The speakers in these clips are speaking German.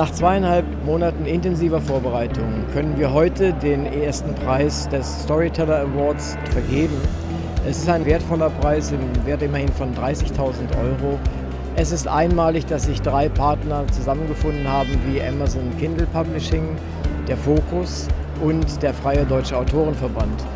Nach zweieinhalb Monaten intensiver Vorbereitung können wir heute den ersten Preis des Storyteller Awards vergeben. Es ist ein wertvoller Preis im Wert immerhin von 30.000 Euro. Es ist einmalig, dass sich drei Partner zusammengefunden haben, wie Amazon Kindle Publishing, der Focus und der Freie Deutsche Autorenverband.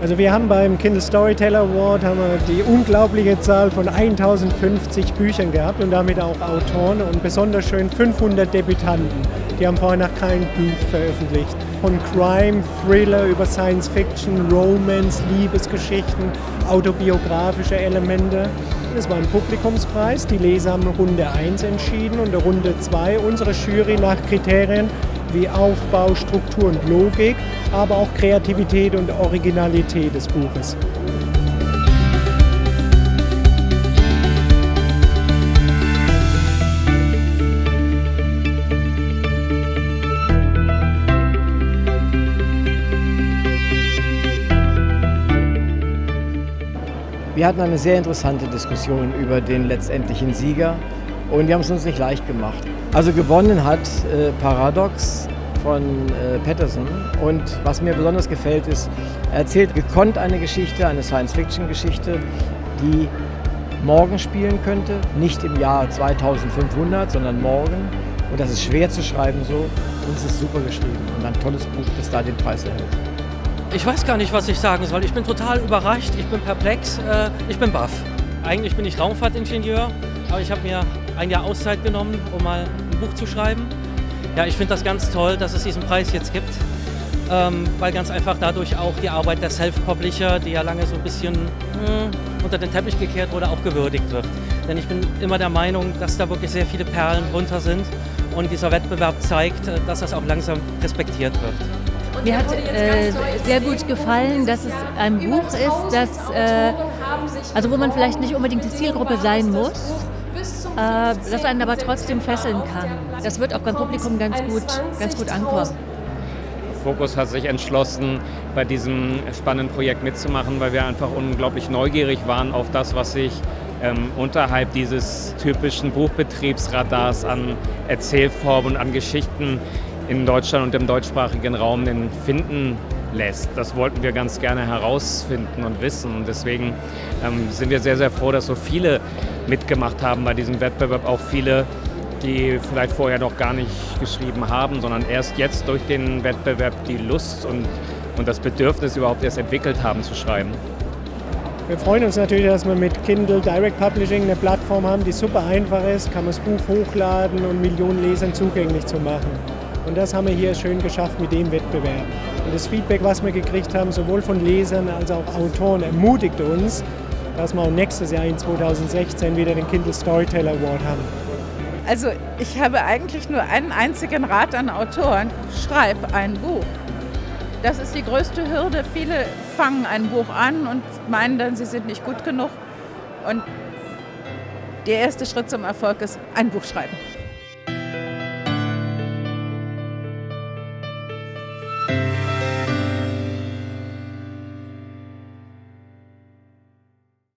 Also wir haben beim Kindle Storyteller Award haben wir die unglaubliche Zahl von 1050 Büchern gehabt und damit auch Autoren und besonders schön 500 Debütanten. Die haben vorher noch kein Buch veröffentlicht. Von Crime, Thriller über Science Fiction, Romance, Liebesgeschichten, autobiografische Elemente. Es war ein Publikumspreis. Die Leser haben Runde 1 entschieden und Runde 2 unsere Jury nach Kriterien wie Aufbau, Struktur und Logik, aber auch Kreativität und Originalität des Buches. Wir hatten eine sehr interessante Diskussion über den letztendlichen Sieger und wir haben es uns nicht leicht gemacht. Also gewonnen hat äh, Paradox von äh, Patterson und was mir besonders gefällt ist, er erzählt gekonnt eine Geschichte, eine Science-Fiction-Geschichte, die morgen spielen könnte, nicht im Jahr 2500, sondern morgen. Und das ist schwer zu schreiben so und es ist super geschrieben und ein tolles Buch, das da den Preis erhält. Ich weiß gar nicht, was ich sagen soll. Ich bin total überrascht, ich bin perplex, äh, ich bin baff. Eigentlich bin ich Raumfahrtingenieur, aber ich habe mir ein Jahr Auszeit genommen, um mal ein Buch zu schreiben. Ja, ich finde das ganz toll, dass es diesen Preis jetzt gibt, ähm, weil ganz einfach dadurch auch die Arbeit der Self-Publisher, die ja lange so ein bisschen mh, hm, unter den Teppich gekehrt wurde, auch gewürdigt wird. Denn ich bin immer der Meinung, dass da wirklich sehr viele Perlen drunter sind und dieser Wettbewerb zeigt, äh, dass das auch langsam respektiert wird. Mir hat äh, sehr gut gefallen, dass es ein Buch ist, das, äh, also wo man vielleicht nicht unbedingt die Zielgruppe sein muss, äh, das einen aber trotzdem fesseln kann. Das wird auch beim Publikum ganz gut, ganz gut ankommen. Fokus hat sich entschlossen, bei diesem spannenden Projekt mitzumachen, weil wir einfach unglaublich neugierig waren auf das, was sich ähm, unterhalb dieses typischen Buchbetriebsradars an Erzählformen und an Geschichten in Deutschland und im deutschsprachigen Raum finden lässt. Das wollten wir ganz gerne herausfinden und wissen. Und deswegen ähm, sind wir sehr, sehr froh, dass so viele mitgemacht haben bei diesem Wettbewerb. Auch viele, die vielleicht vorher noch gar nicht geschrieben haben, sondern erst jetzt durch den Wettbewerb die Lust und, und das Bedürfnis überhaupt erst entwickelt haben zu schreiben. Wir freuen uns natürlich, dass wir mit Kindle Direct Publishing eine Plattform haben, die super einfach ist, kann man das Buch hochladen und Millionen Lesern zugänglich zu machen. Und das haben wir hier schön geschafft mit dem Wettbewerb. Und das Feedback, was wir gekriegt haben, sowohl von Lesern als auch Autoren, ermutigt uns, dass wir auch nächstes Jahr in 2016 wieder den Kindle Storyteller Award haben. Also ich habe eigentlich nur einen einzigen Rat an Autoren, schreib ein Buch. Das ist die größte Hürde. Viele fangen ein Buch an und meinen dann, sie sind nicht gut genug. Und der erste Schritt zum Erfolg ist ein Buch schreiben.